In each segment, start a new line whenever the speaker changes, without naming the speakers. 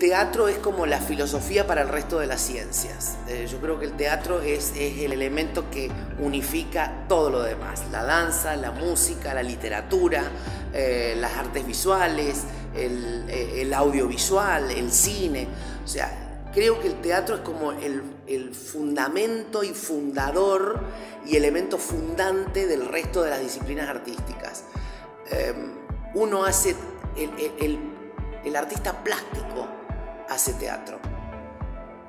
teatro es como la filosofía para el resto de las ciencias. Eh, yo creo que el teatro es, el elemento que unifica todo lo demás. La danza, la música, la literatura, eh, las artes visuales, el, eh, el, audiovisual, el cine. O sea, creo que el teatro es como el, fundamento y fundador y elemento fundante del resto de las disciplinas artísticas. uno hace el artista plástico hace teatro.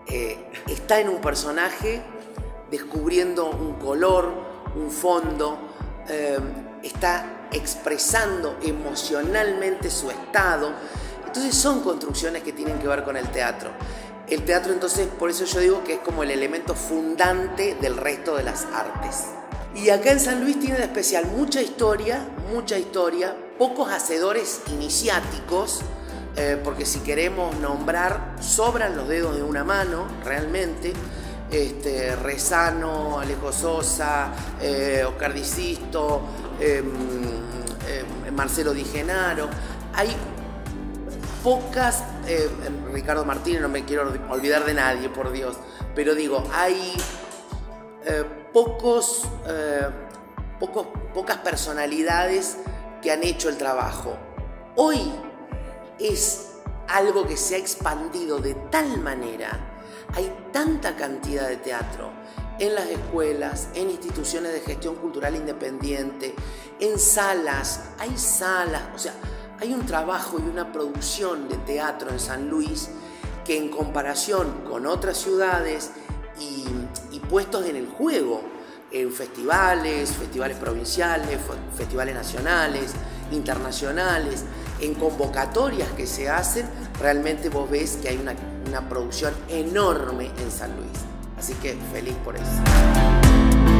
Eh, está en un personaje descubriendo un color, un fondo, eh, está expresando emocionalmente su estado. Entonces son construcciones que tienen que ver con el teatro. El teatro entonces, por eso yo digo que es como el elemento fundante del resto de las artes. Y acá en San Luis tiene de especial mucha historia, mucha historia, pocos hacedores iniciáticos, eh, porque si queremos nombrar, sobran los dedos de una mano, realmente. Este, Rezano, Alejo Sosa, eh, Oscar Dicisto, em, em, Marcelo Di Genaro. Hay pocas, eh, Ricardo Martínez, no me quiero olvidar de nadie, por Dios, pero digo, hay pocos, pocos, pocas personalidades que han hecho el trabajo. Hoy es algo que se ha expandido de tal manera, hay tanta cantidad de teatro en las escuelas, en instituciones de gestión cultural independiente, en salas, hay salas, o sea, hay un trabajo y una producción de teatro en San Luis que en comparación con otras ciudades y, puestos en el juego, en festivales, festivales provinciales, festivales nacionales, internacionales, en convocatorias que se hacen, realmente vos ves que hay una, una producción enorme en San Luis. Así que feliz por eso.